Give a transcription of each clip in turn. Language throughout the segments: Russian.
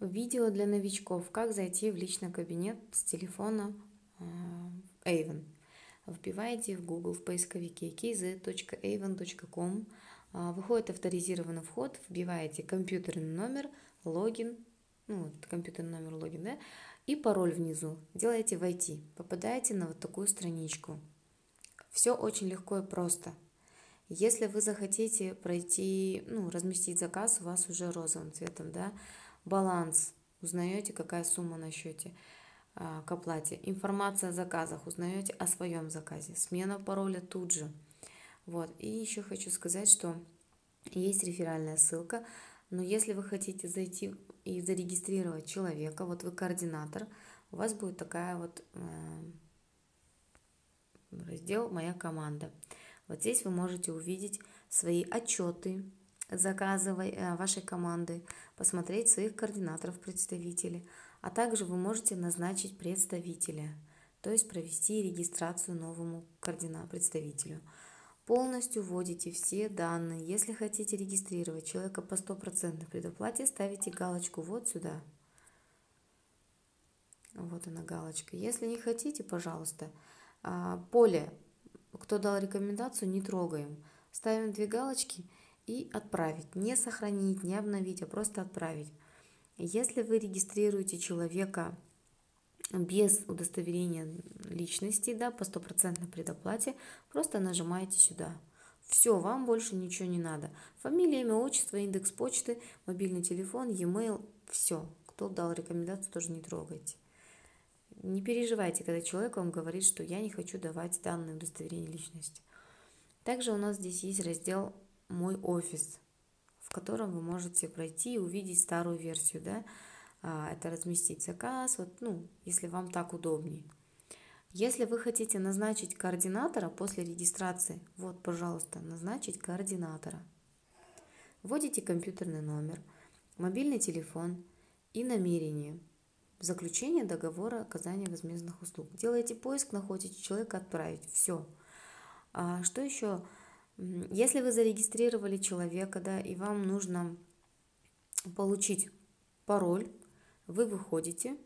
Видео для новичков. Как зайти в личный кабинет с телефона э, Avon. Вбиваете в Google в поисковике kz.avon.com. А, выходит авторизированный вход, вбиваете компьютерный номер, логин, ну, вот, компьютерный номер, логин, да, и пароль внизу. Делаете «Войти». Попадаете на вот такую страничку. Все очень легко и просто. Если вы захотите пройти, ну, разместить заказ, у вас уже розовым цветом, да, баланс, узнаете, какая сумма на счете а, к оплате, информация о заказах, узнаете о своем заказе, смена пароля тут же. Вот. И еще хочу сказать, что есть реферальная ссылка, но если вы хотите зайти и зарегистрировать человека, вот вы координатор, у вас будет такая вот э, раздел «Моя команда». Вот здесь вы можете увидеть свои отчеты, заказы э, вашей команды, посмотреть своих координаторов, представителей, а также вы можете назначить представителя, то есть провести регистрацию новому представителю. Полностью вводите все данные. Если хотите регистрировать человека по 100% предоплате, ставите галочку вот сюда. Вот она галочка. Если не хотите, пожалуйста, а, поле, кто дал рекомендацию, не трогаем. Ставим две галочки – и отправить. Не сохранить, не обновить, а просто отправить. Если вы регистрируете человека без удостоверения личности, да, по стопроцентной предоплате, просто нажимаете сюда. Все, вам больше ничего не надо. Фамилия, имя, отчество, индекс почты, мобильный телефон, e-mail, все. Кто дал рекомендацию, тоже не трогайте. Не переживайте, когда человек вам говорит, что я не хочу давать данные удостоверения личности. Также у нас здесь есть раздел мой офис, в котором вы можете пройти и увидеть старую версию, да, а, это разместить заказ, вот, ну, если вам так удобнее. Если вы хотите назначить координатора после регистрации, вот, пожалуйста, назначить координатора. Вводите компьютерный номер, мобильный телефон и намерение. Заключение договора оказания возмездных услуг. Делаете поиск, находите человека, отправить. Все. А что еще? Если вы зарегистрировали человека, да, и вам нужно получить пароль, вы выходите,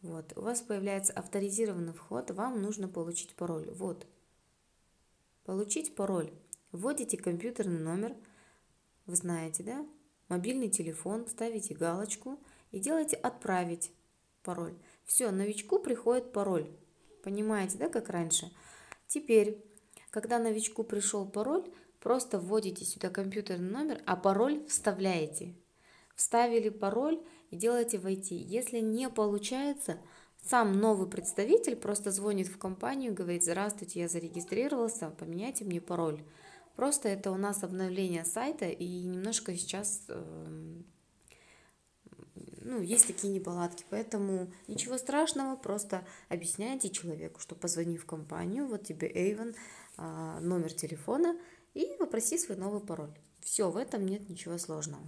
вот, у вас появляется авторизированный вход, вам нужно получить пароль. Вот, получить пароль. Вводите компьютерный номер, вы знаете, да, мобильный телефон, ставите галочку и делаете «Отправить пароль». Все, новичку приходит пароль. Понимаете, да, как раньше? Теперь когда новичку пришел пароль, просто вводите сюда компьютерный номер, а пароль вставляете. Вставили пароль и делаете войти. Если не получается, сам новый представитель просто звонит в компанию, говорит, здравствуйте, я зарегистрировался, поменяйте мне пароль. Просто это у нас обновление сайта и немножко сейчас э, ну, есть такие неполадки, поэтому ничего страшного, просто объясняйте человеку, что позвони в компанию, вот тебе Эйвен, номер телефона и попроси свой новый пароль. Все, в этом нет ничего сложного.